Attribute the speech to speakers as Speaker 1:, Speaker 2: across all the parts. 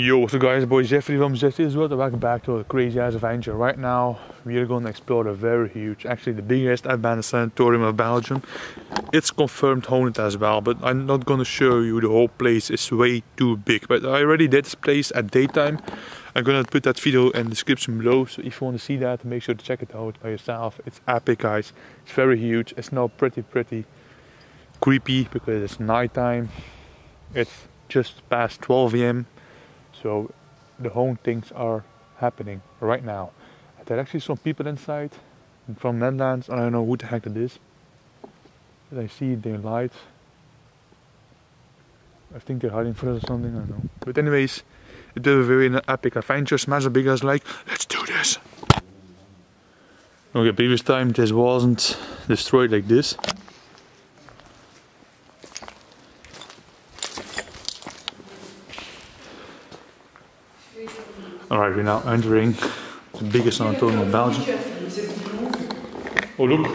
Speaker 1: Yo, what's up guys, boy Jeffrey from JefStetics World and welcome back to a crazy ass adventure. Right now, we are going to explore a very huge, actually the biggest abandoned sanatorium of Belgium. It's confirmed haunted as well, but I'm not going to show you the whole place, it's way too big. But I already did this place at daytime. I'm going to put that video in the description below, so if you want to see that, make sure to check it out by yourself. It's epic guys, it's very huge, it's now pretty pretty creepy because it's nighttime. It's just past 12 am so the whole things are happening right now. There are actually some people inside from Netherlands. I don't know who the heck it is. But I see their lights. I think they're hiding for us or something, I don't know. But anyways, it is a very epic adventure. Smash a big ass like, let's do this! Okay, previous time this wasn't destroyed like this. We're now entering the biggest sanatorium in Belgium. Oh look,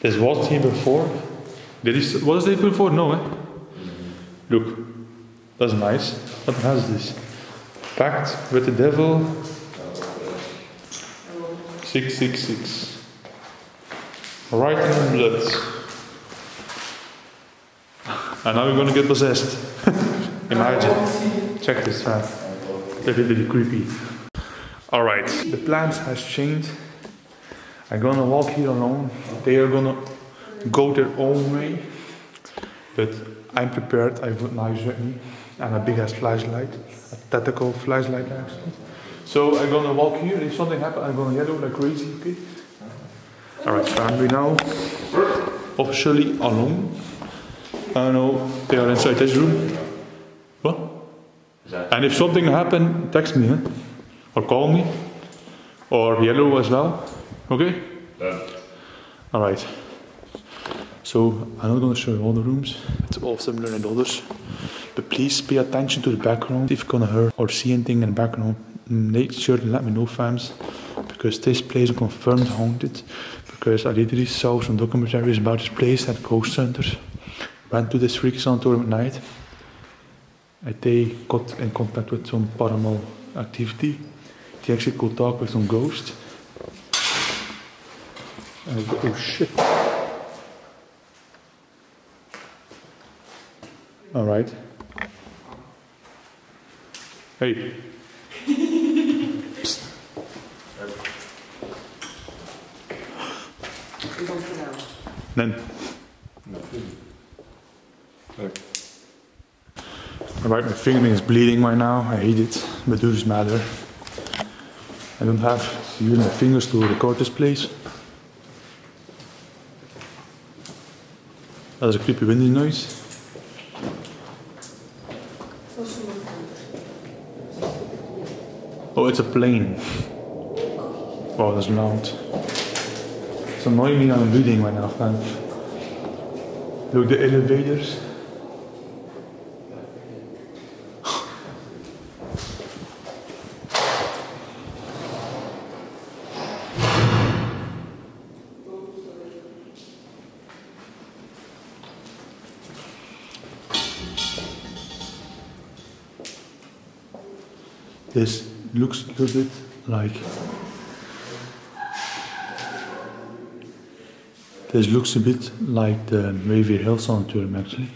Speaker 1: this was here before. Did he, was there before? No, eh? Look, that's nice. What has this? Pact with the devil. 666. Right in blood. And now we're gonna get possessed. Imagine. Check this man a little bit creepy. Alright, the plans has changed. I'm gonna walk here alone. They are gonna go their own way. But I'm prepared, I have got my me and a big ass flashlight. A tactical flashlight actually. So I'm gonna walk here. If something happens, I'm gonna yellow like crazy, okay? Alright, so we now officially alone. I know they are inside this room. And if something happen, text me, huh? or call me, or yellow as well. Okay?
Speaker 2: Yeah.
Speaker 1: All right. So I'm not going to show you all the rooms. It's all similar in others. But please pay attention to the background. If you're gonna hear or see anything in the background, make sure to let me know, fams. Because this place is confirmed haunted. Because I literally saw some documentaries about this place at ghost hunters. Went to this freaky sanatorium at night they got in contact with some paranormal activity. They actually could talk with some ghosts. And oh shit. Alright. Hey. Psst. Then. Right, my finger is bleeding right now. I hate it, but doesn't matter. I don't have to use my fingers to record this place. That is a creepy windy noise. Oh, it's a plane. Wow, that's loud. It's annoying me I'm bleeding right now. Look, the elevators. This looks a little bit like this looks a bit like the Waverly Hill Sanatorium actually.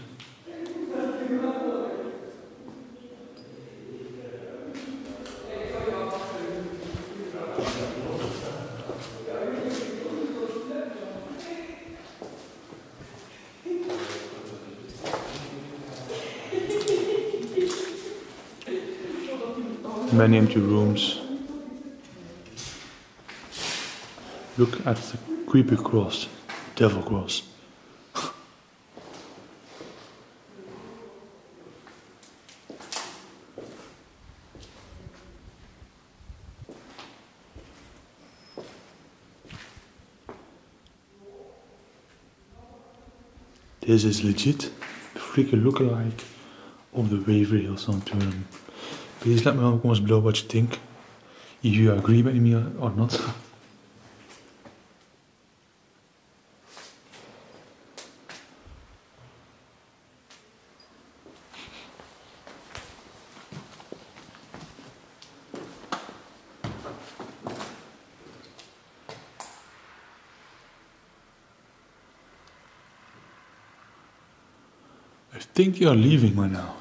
Speaker 1: Many empty rooms. Look at the creepy cross, devil cross. This is legit the freaking lookalike of the Waverly Hill Sanatorium. Please let me know comments below what you think. If you agree with me or not. I think you're leaving by now.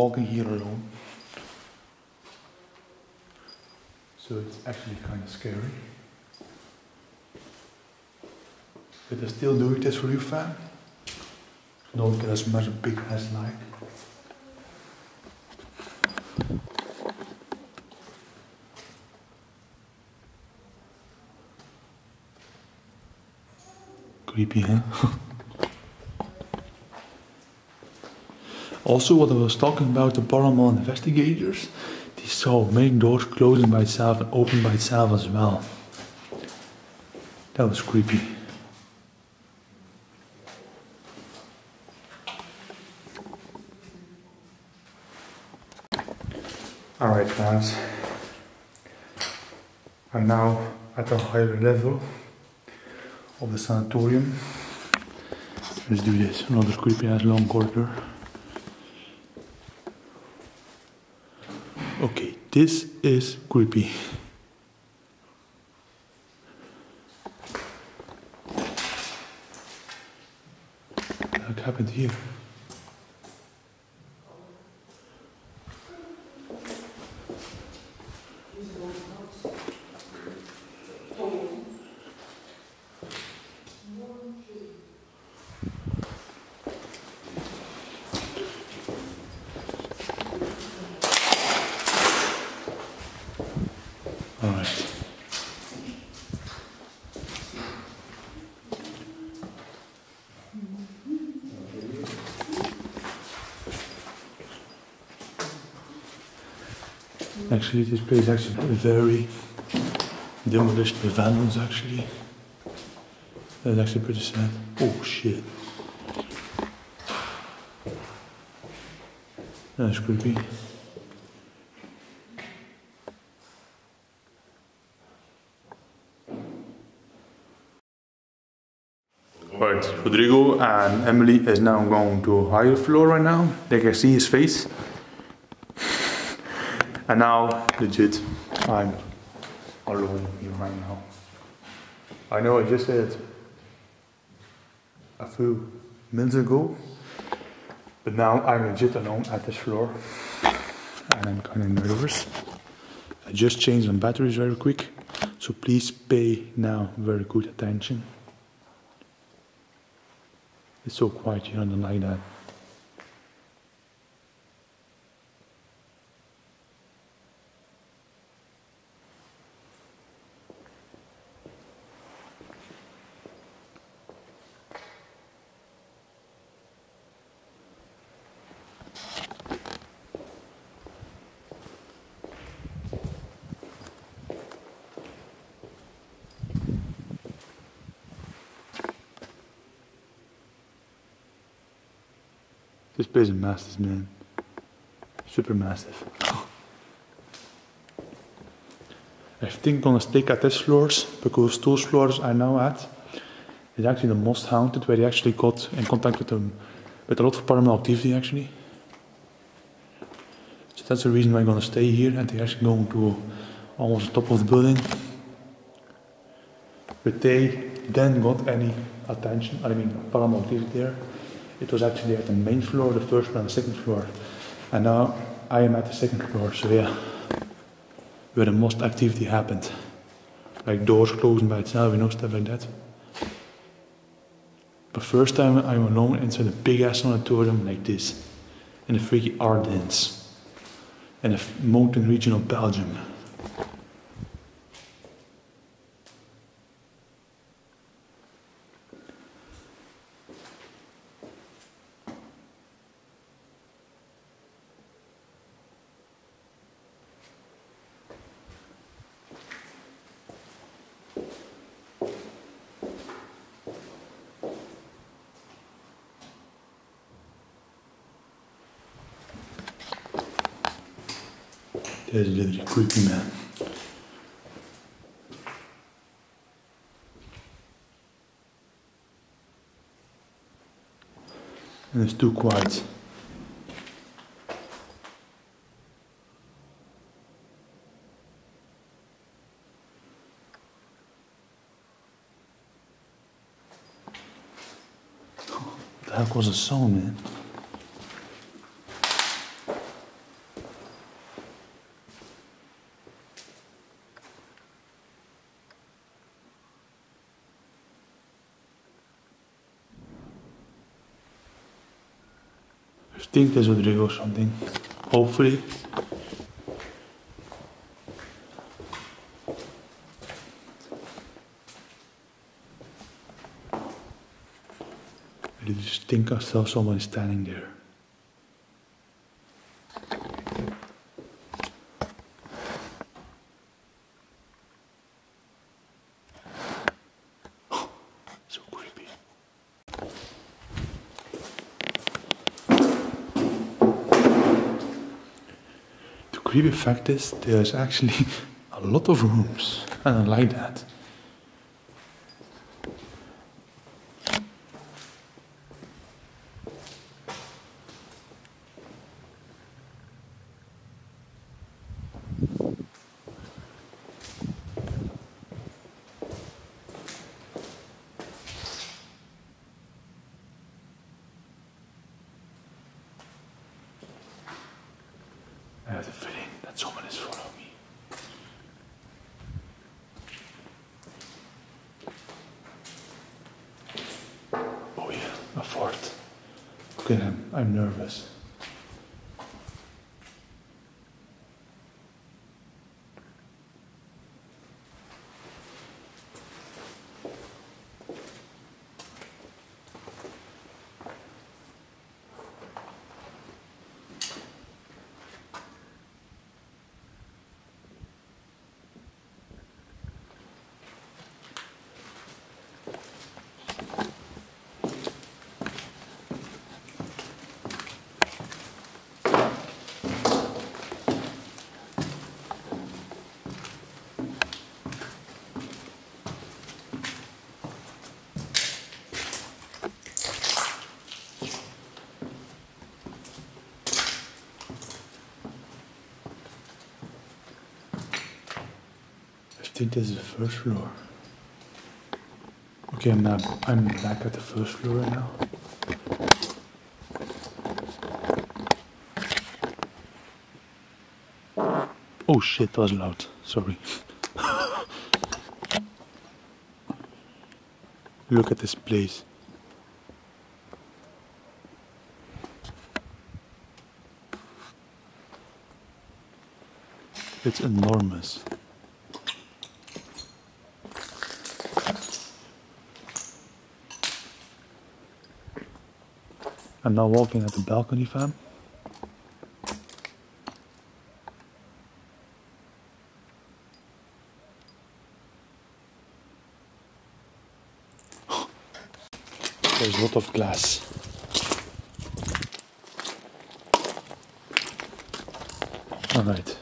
Speaker 1: Walking here alone. So it's actually kind of scary. But I still doing this for you, fam. Don't get as much big as like. Creepy, huh? also, what I was talking about the paranormal investigators, they saw main doors closing by itself and opening by itself as well. That was creepy. Alright guys, I'm now at a higher level of the sanatorium. Let's do this, another creepy ass long corridor. Okay, this is creepy. What happened here? Actually, this place is actually very demolished with vandals. Actually, that's actually pretty sad. Oh shit, that's creepy. Right, Rodrigo and Emily is now going to a higher floor right now. They can see his face. And now, legit, I'm alone here right now. I know I just said a few minutes ago, but now I'm legit alone at this floor. And I'm kind of nervous. I just changed some batteries very quick, so please pay now very good attention. It's so quiet here, I don't like that. Is massive, man. Super massive. I think gonna stick at this floors because those floors are now at is actually the most haunted where they actually got in contact with them with a lot of paranormal activity actually. So that's the reason why I'm gonna stay here and they're actually going to almost the top of the building. But they then got any attention, I mean paranormal activity there. It was actually at the main floor, the first floor and the second floor. And now I am at the second floor, so yeah. Where the most activity happened. Like doors closing by itself, you know, stuff like that. But first time I'm alone inside a big ass sanatorium like this. In the freaky Ardennes. In the mountain region of Belgium. Elleri kulpüme. And it's too quiet. Oh, the heck was a song, man. Think there's a Rodrigo or something. Hopefully. I just think I saw someone standing there. so creepy. The creepy fact is there's actually a lot of rooms and I like that. I have the feeling that someone is following me. Oh yeah, a fort. Look at him. I'm nervous. Think this is the first floor. Okay, I'm now I'm back at the first floor right now. Oh shit, that was loud. Sorry. Look at this place. It's enormous. I'm now walking at the balcony, fam. There's a lot of glass. Alright.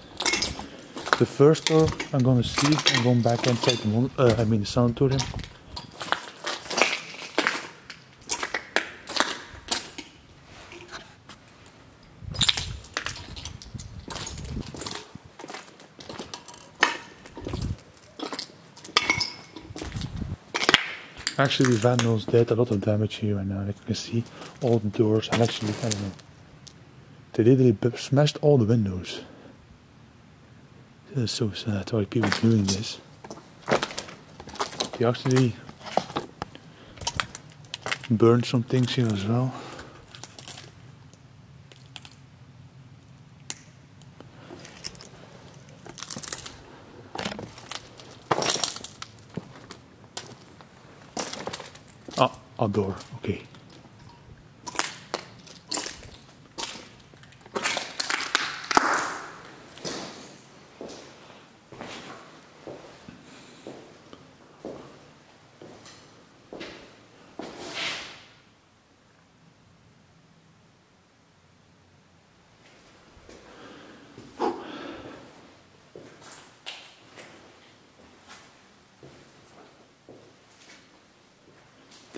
Speaker 1: The first door I'm gonna see, I'm going back inside the mon- uh, I mean the sanatorium. Actually, the vandals did a lot of damage here right uh, now. Like you can see, all the doors and actually, I don't know. They literally smashed all the windows. This is so sad why people doing this. They actually burned some things here as well. Ah, a door. Okay.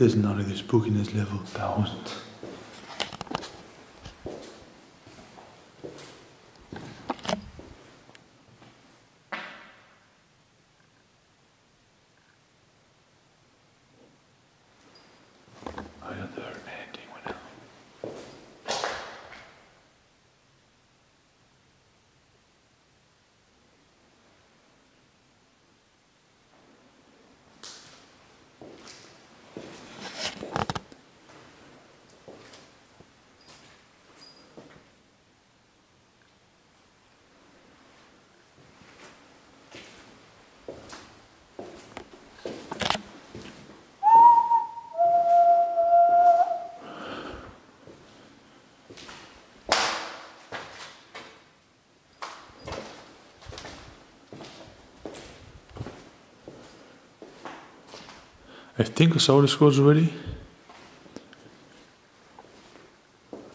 Speaker 1: There's none of this book in this level, thousand. I don't heard anything when I I think I saw the scores already.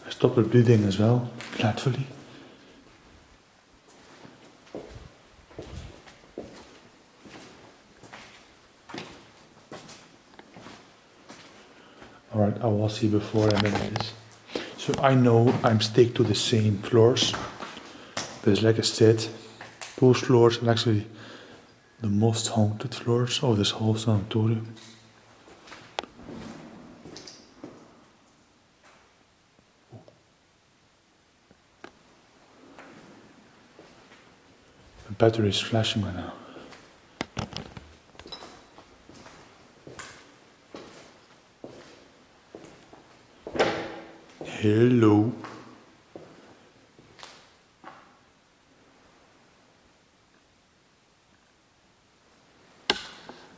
Speaker 1: I stopped the bleeding as well, gladfully. Alright, I was here before and then this. So I know I'm stick to the same floors. There's like I said, those floors are actually the most haunted floors of this whole sanatorium. Battery is flashing right now. Hello.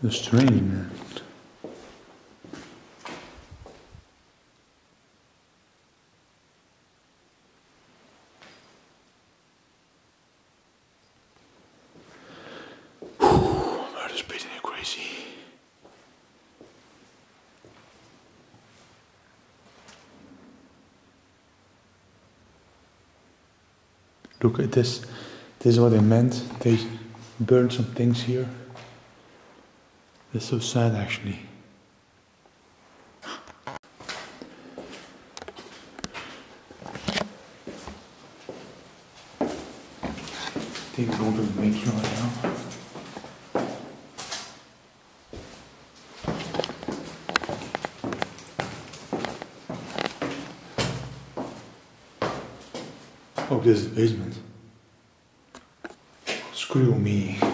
Speaker 1: The strain. Is beating like crazy. Look at this. This is what they meant. They burned some things here. It's so sad actually. Things to make you right now. Oh, this is the basement. Screw me.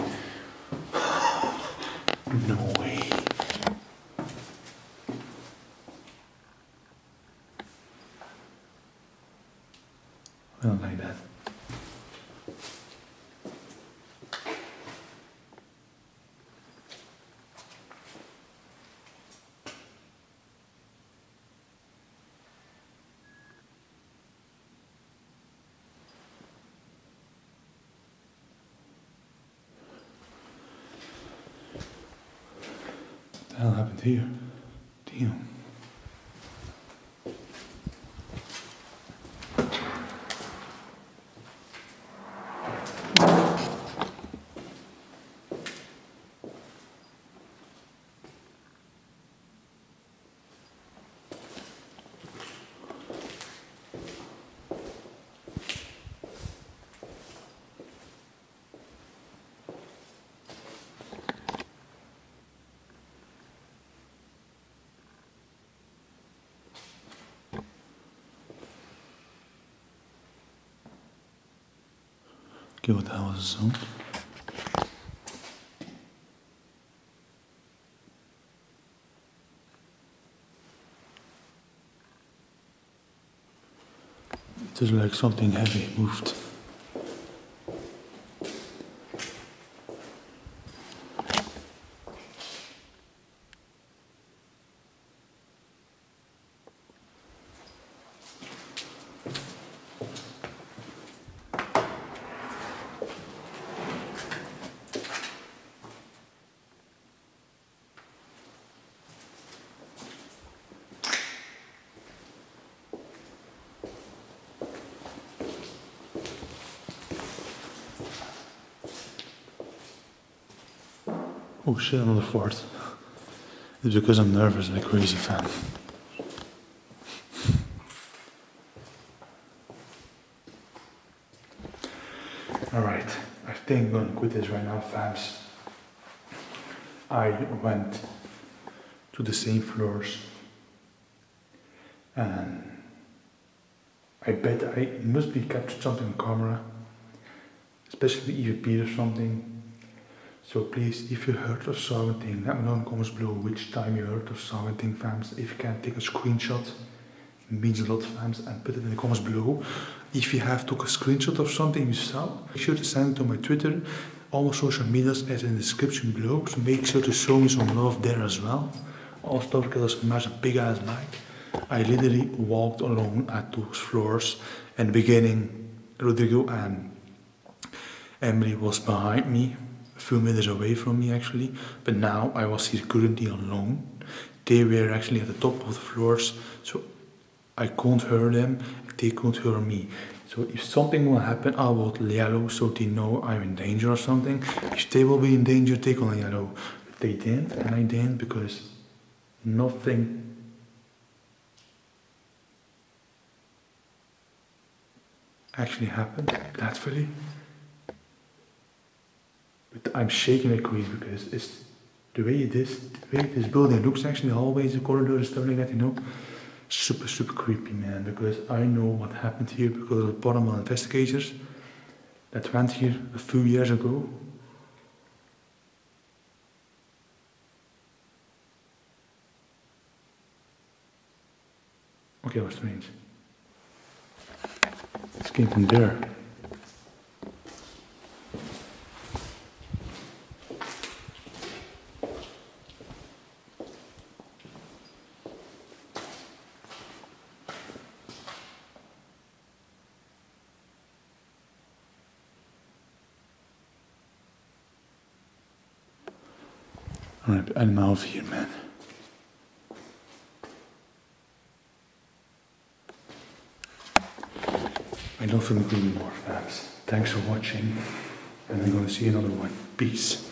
Speaker 1: No way. I don't like that. What the hell happened here? 2000. It is like something heavy moved. Oh shit, I'm the fourth. It's because I'm nervous and like crazy fan. Alright, I think I'm gonna quit this right now, fams. I went to the same floors and I bet I must be captured something on camera, especially the EVP or something. So please, if you heard or saw anything, let me know in the comments below which time you heard or saw anything, fams. If you can take a screenshot, it means a lot, fams, and put it in the comments below. If you have took a screenshot of something you saw, make sure to send it to my Twitter. All my social medias is in the description below, so make sure to show me some love there as well. Also, because I'm a big ass bike. I literally walked alone at those floors. In the beginning, Rodrigo and Emily was behind me, a few meters away from me actually, but now I was here currently alone. they were actually at the top of the floors, so I can't hear them, they can't hear me. So if something will happen, I will yellow so they know I'm in danger or something. If they will be in danger, they gonna yellow. But they didn't, and I didn't because nothing actually happened. That's really. But I'm shaking like crazy because it's the way this, the way this building looks actually, the hallways, the corridors, stuff like that, you know, super, super creepy, man. Because I know what happened here because of the paranormal investigators that went here a few years ago. Okay, that was strange. This came from there. Out of man. I don't feel good anymore, fans. Thanks for watching, and I'm gonna see another one. Peace.